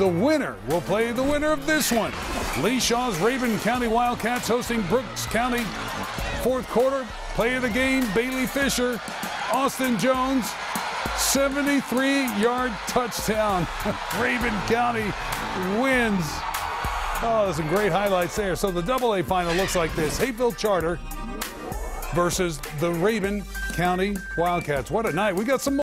The winner will play the winner of this one. Lee Shaw's Rabun County Wildcats hosting Brooks County. Fourth quarter, play of the game, Bailey Fisher, Austin Jones, 73-yard touchdown. Rabun County wins. Oh, there's some great highlights there. So the double A final looks like this. Hayfield Charter versus the Rabun County Wildcats. What a night. We got some more.